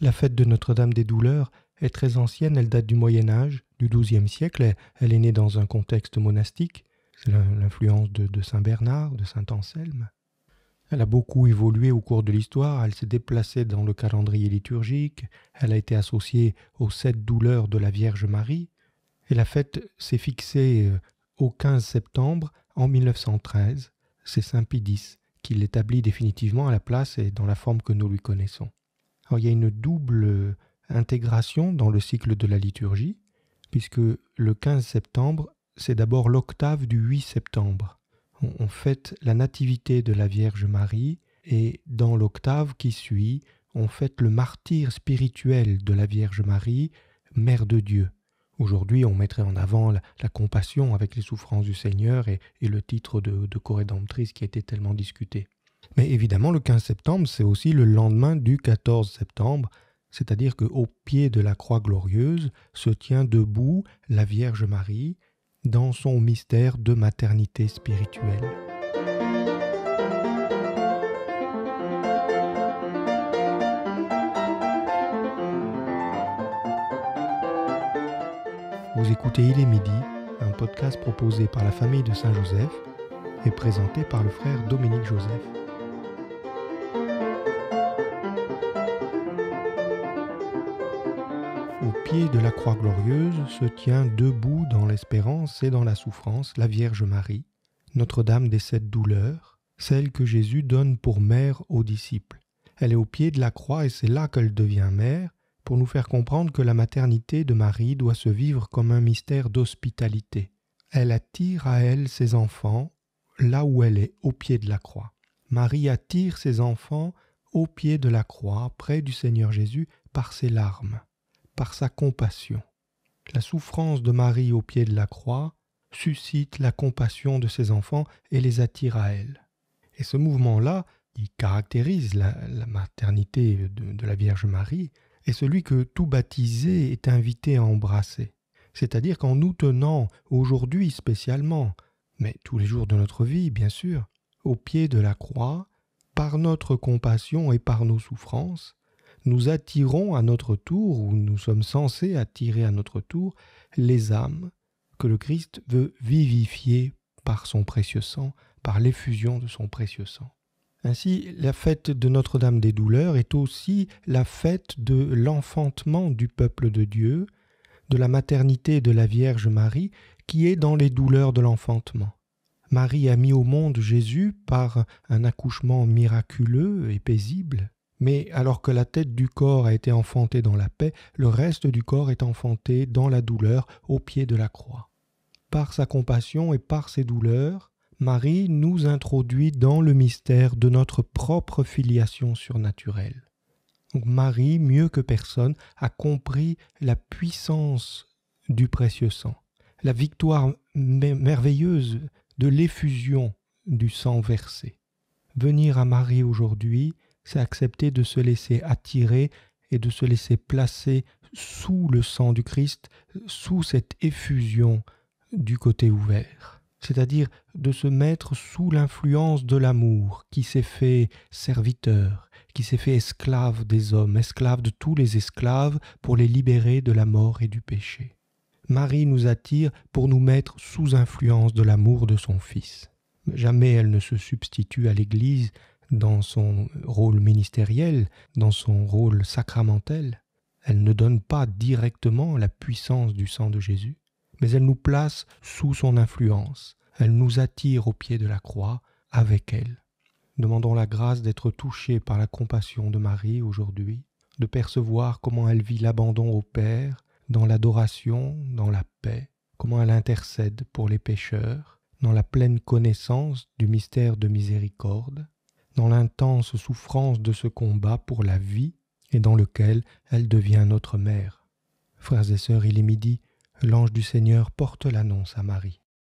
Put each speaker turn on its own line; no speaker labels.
La fête de Notre-Dame des Douleurs est très ancienne, elle date du Moyen Âge, du XIIe siècle, elle est née dans un contexte monastique, c'est l'influence de, Saint Bernard, de Saint Anselme. Elle a beaucoup évolué au cours de l'histoire, elle s'est déplacée dans le calendrier liturgique, elle a été associée aux sept douleurs de la Vierge Marie, et la fête s'est fixée euh, au 15 septembre en 1913. C'est Saint Pie X qui l'établit définitivement à la place et dans la forme que nous lui connaissons. Alors il y a une double intégration dans le cycle de la liturgie, puisque le 15 septembre, c'est d'abord l'octave du 8 septembre. On fête la nativité de la Vierge Marie, et dans l'octave qui suit, on fête le martyr spirituel de la Vierge Marie, Mère de Dieu. Aujourd'hui, on mettrait en avant la, compassion avec les souffrances du Seigneur et, le titre de, de corédemptrice qui a été tellement discuté. Mais évidemment, le 15 septembre, c'est aussi le lendemain du 14 septembre, c'est-à-dire qu'au pied de la croix glorieuse se tient debout la Vierge Marie dans son mystère de maternité spirituelle. Vous écoutez Il est midi, un podcast proposé par la famille de Saint-Joseph et présenté par le frère Dominique Joseph. Pied de la croix glorieuse se tient debout dans l'espérance et dans la souffrance la Vierge Marie, Notre-Dame des sept douleurs, celle que Jésus donne pour mère aux disciples. Elle est au pied de la croix et c'est là qu'elle devient mère, pour nous faire comprendre que la maternité de Marie doit se vivre comme un mystère d'hospitalité. Elle attire à elle ses enfants là où elle est, au pied de la croix. Marie attire ses enfants au pied de la croix, près du Seigneur Jésus, par ses larmes, par sa compassion. La souffrance de Marie au pied de la croix suscite la compassion de ses enfants et les attire à elle. Et ce mouvement-là, qui caractérise la, maternité de la Vierge Marie, est celui que tout baptisé est invité à embrasser. C'est-à-dire qu'en nous tenant aujourd'hui spécialement, mais tous les jours de notre vie, bien sûr, au pied de la croix, par notre compassion et par nos souffrances, nous attirons à notre tour, ou nous sommes censés attirer à notre tour, les âmes que le Christ veut vivifier par son précieux sang, par l'effusion de son précieux sang. Ainsi, la fête de Notre-Dame des douleurs est aussi la fête de l'enfantement du peuple de Dieu, de la maternité de la Vierge Marie, qui est dans les douleurs de l'enfantement. Marie a mis au monde Jésus par un accouchement miraculeux et paisible, mais alors que la tête du corps a été enfantée dans la paix, le reste du corps est enfanté dans la douleur au pied de la croix. Par sa compassion et par ses douleurs, Marie nous introduit dans le mystère de notre propre filiation surnaturelle. Marie, mieux que personne, a compris la puissance du précieux sang, la victoire merveilleuse de l'effusion du sang versé. Venir à Marie aujourd'hui, c'est accepter de se laisser attirer et de se laisser placer sous le sang du Christ, sous cette effusion du côté ouvert c'est-à-dire de se mettre sous l'influence de l'amour qui s'est fait serviteur, qui s'est fait esclave des hommes, esclave de tous les esclaves pour les libérer de la mort et du péché. Marie nous attire pour nous mettre sous influence de l'amour de son Fils. Jamais elle ne se substitue à l'Église dans son rôle ministériel, dans son rôle sacramentel. Elle ne donne pas directement la puissance du sang de Jésus, mais elle nous place sous son influence, elle nous attire au pied de la croix avec elle. Demandons la grâce d'être touchés par la compassion de Marie aujourd'hui, de percevoir comment elle vit l'abandon au Père, dans l'adoration, dans la paix, comment elle intercède pour les pécheurs, dans la pleine connaissance du mystère de miséricorde, dans l'intense souffrance de ce combat pour la vie et dans lequel elle devient notre mère. Frères et sœurs, il est midi, l'ange du Seigneur porte l'annonce à Marie.